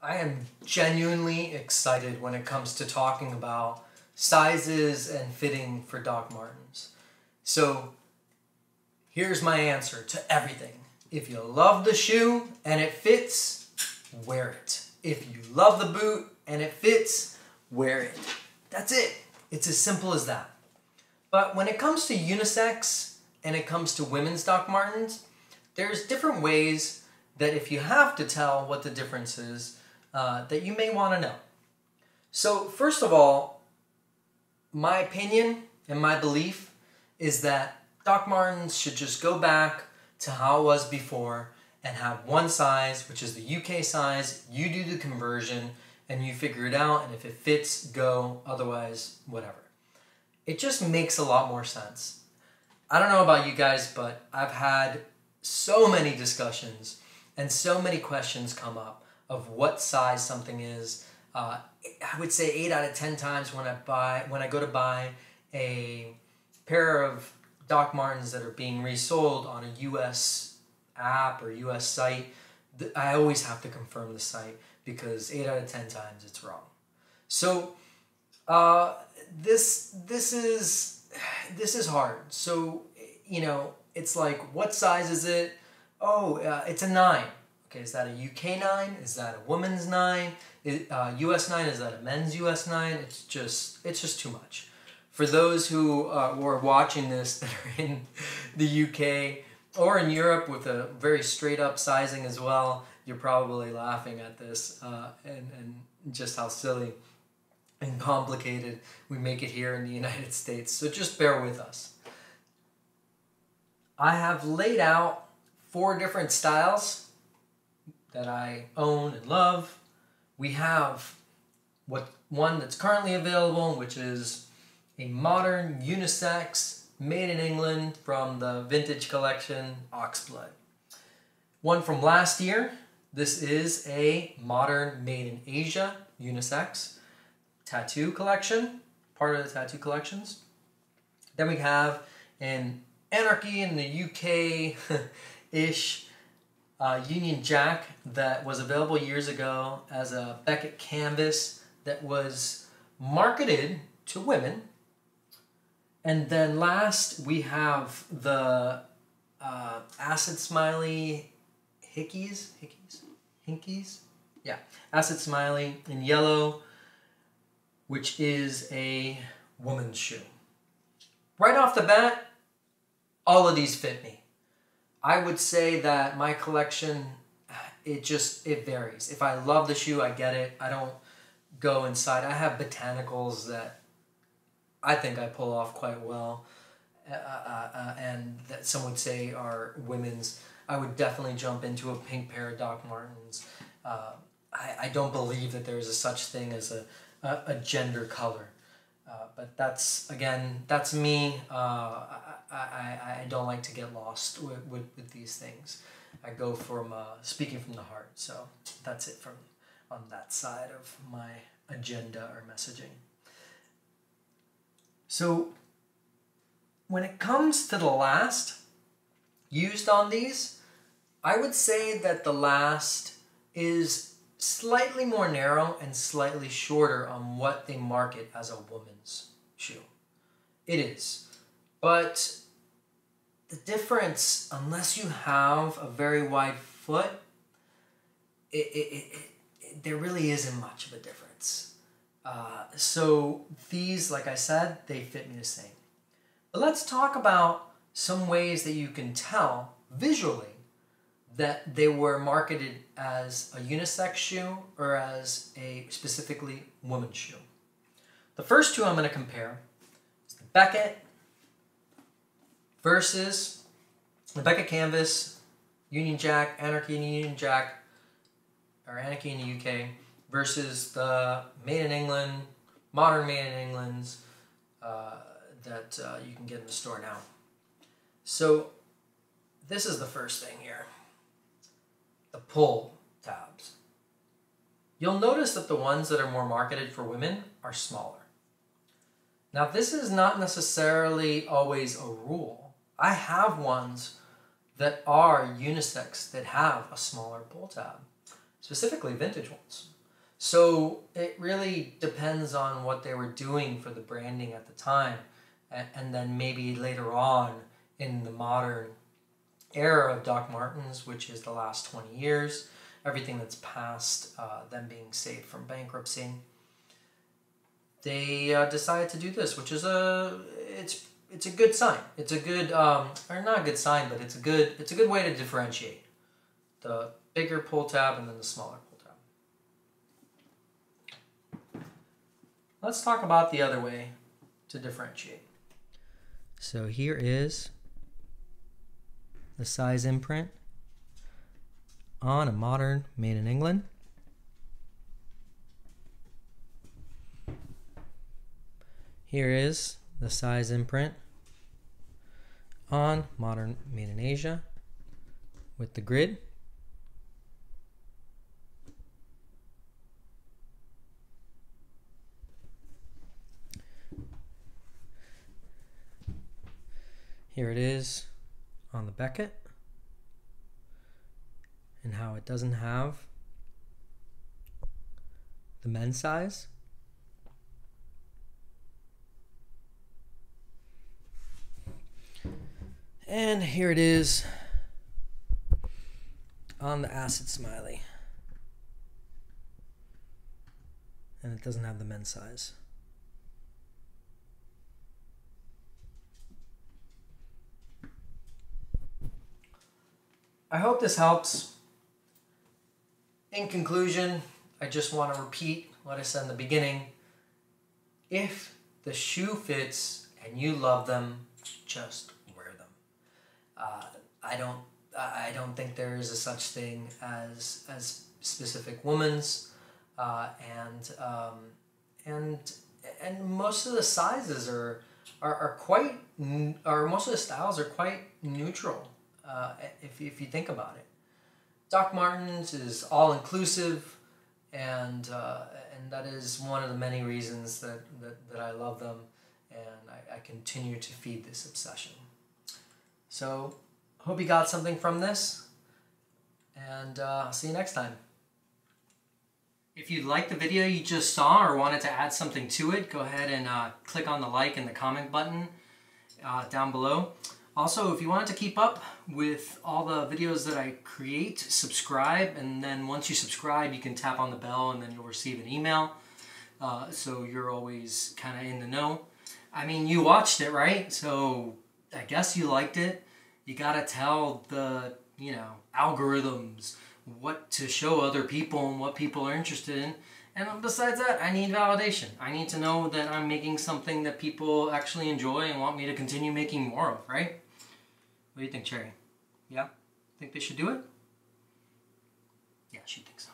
I am genuinely excited when it comes to talking about sizes and fitting for Doc Martens. So here's my answer to everything. If you love the shoe and it fits, wear it. If you love the boot and it fits, wear it. That's it. It's as simple as that. But when it comes to unisex and it comes to women's Doc Martens, there's different ways that if you have to tell what the difference is, uh, that you may want to know. So, first of all, my opinion and my belief is that Doc Martens should just go back to how it was before and have one size, which is the UK size. You do the conversion and you figure it out, and if it fits, go. Otherwise, whatever. It just makes a lot more sense. I don't know about you guys, but I've had so many discussions and so many questions come up of what size something is. Uh, I would say eight out of ten times when I buy when I go to buy a pair of Doc Martens that are being resold on a U.S. app or U.S. site, I always have to confirm the site because eight out of ten times it's wrong. So uh, this this is this is hard. So you know it's like what size is it? Oh, uh, it's a nine. Okay, is that a UK nine? Is that a woman's nine? Is, uh, US nine? Is that a men's US nine? It's just it's just too much. For those who, uh, who are watching this that are in the UK or in Europe with a very straight up sizing as well, you're probably laughing at this uh, and, and just how silly and complicated we make it here in the United States. So just bear with us. I have laid out four different styles that I own and love. We have what one that's currently available, which is a modern unisex made in England from the vintage collection Oxblood. One from last year, this is a modern made in Asia unisex tattoo collection, part of the tattoo collections. Then we have an Anarchy in the UK ish uh, Union Jack that was available years ago as a Beckett canvas that was marketed to women. And then last we have the uh, Acid Smiley Hickeys, Hickeys, Hinkies, yeah, Acid Smiley in yellow, which is a woman's shoe. Right off the bat, all of these fit me. I would say that my collection, it just, it varies. If I love the shoe, I get it. I don't go inside. I have botanicals that I think I pull off quite well. Uh, uh, uh, and that some would say are women's. I would definitely jump into a pink pair of Doc Martens. Uh, I, I don't believe that there is a such thing as a, a, a gender color. Uh, but that's again, that's me. Uh, I, I, don't like to get lost with, with, with these things. I go from uh, speaking from the heart. So that's it from on that side of my agenda or messaging. So when it comes to the last used on these, I would say that the last is slightly more narrow and slightly shorter on what they market as a woman's shoe. It is. But the difference, unless you have a very wide foot, it, it, it, it there really isn't much of a difference. Uh, so these, like I said, they fit me the same. But let's talk about some ways that you can tell visually that they were marketed as a unisex shoe or as a specifically woman's shoe. The first two I'm going to compare is the Beckett versus Rebecca Canvas, Union Jack, Anarchy in Union Jack, or Anarchy in the UK, versus the Made in England, modern Made in England's uh, that uh, you can get in the store now. So this is the first thing here the pull tabs. You'll notice that the ones that are more marketed for women are smaller. Now this is not necessarily always a rule. I have ones that are unisex that have a smaller pull tab. specifically vintage ones. So it really depends on what they were doing for the branding at the time, and, then maybe later on in the modern era of Doc Martens, which is the last 20 years, everything that's past uh, them being saved from bankruptcy, they uh, decided to do this, which is a it's it's a good sign. It's a good um, or not a good sign, but it's a good it's a good way to differentiate the bigger pull tab and then the smaller pull tab. Let's talk about the other way to differentiate. So here is the size imprint on a modern made in England. Here is the size imprint on modern made in Asia with the grid. Here it is on the Beckett and how it doesn't have the men's size. And here it is on the acid smiley. And it doesn't have the men's size. I hope this helps. In conclusion, I just want to repeat what I said in the beginning. If the shoe fits and you love them, just. Uh, I don't. I don't think there is a such thing as as specific women's, uh, and um, and and most of the sizes are are, are quite or most of the styles are quite neutral uh, if, if you think about it. Doc Martens is all inclusive, and uh, and that is one of the many reasons that, that, that I love them, and I, I continue to feed this obsession. So, hope you got something from this, and uh, I'll see you next time. If you liked the video you just saw or wanted to add something to it, go ahead and uh, click on the like and the comment button uh, down below. Also, if you wanted to keep up with all the videos that I create, subscribe, and then once you subscribe, you can tap on the bell and then you'll receive an email. Uh, so you're always kind of in the know. I mean, you watched it, right? So I guess you liked it. You gotta tell the, you know, algorithms what to show other people and what people are interested in. And besides that, I need validation. I need to know that I'm making something that people actually enjoy and want me to continue making more of, right? What do you think, Cherry? Yeah? Think they should do it? Yeah, she thinks so.